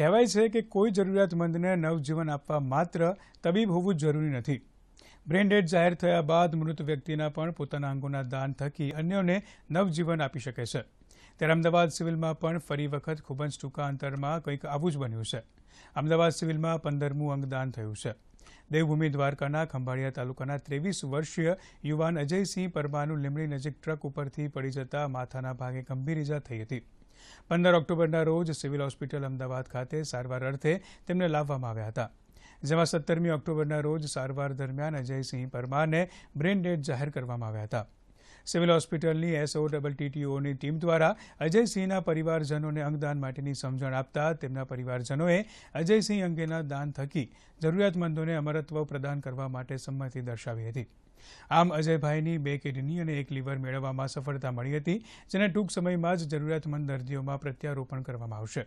કહેવાય છે કે કોઈ જરૂરિયાતમંદને નવજીવન આપવા માત્ર તબીબ હોવું જરૂરી નથી. બ્રેન્ડેડ જાહેર થયા બાદ મૃત વ્યક્તિના પણ પોતાના અંગોના દાન થકી અન્યોને નવજીવન આપી શકે છે. ત્યારે અમદાવાદ સિવિલમાં પણ ફરી વખત ખૂબ જ ટૂંકા અંતરમાં કંઈક આવું જ બન્યું છે. અમદાવાદ સિવિલમાં પંદરમું અંગદાન થયું છે. દેવભૂમિ દ્વારકાના ખંભાળિયા તાલુકાના ત્રેવીસ વર્ષીય યુવાન અજયસિંહ પરમાનું લીમડી નજીક ટ્રક ઉપરથી પડી જતા માથાના ભાગે ગંભીર ઇજા થઈ હતી. પંદર ઓક્ટોબરના રોજ સિવિલ હોસ્પિટલ અમદાવાદ ખાતે સારવાર અર્થે તેમને લાવવામાં આવ્યા હતા. જેમાં સત્તરમી ઓક્ટોબરના રોજ સારવાર દરમિયાન અજયસિંહ પરમારને બ્રેન ડેડ જાહેર કરવામાં આવ્યા હતા. સિવિલ હોસ્પિટલની એસઓ ડબલ ટીટીઓની ટીમ દ્વારા અજયસિંહના પરિવારજનોને અંગદાન માટેની સમજણ આપતા તેમના પરિવારજનોએ અજયસિંહ અંગેના દાન થકી જરૂરિયાતમંદોને અમરત્વ પ્રદાન કરવા માટે સંમતિ દર્શાવી હતી. આમ અજયભાઈની બે કિડની અને એક લીવર મેળવવામાં સફળતા મળી હતી, જેને ટૂંક સમયમાં જ જરૂરિયાતમંદ દર્દીઓમાં પ્રત્યારોપણ કરવામાં આવશે.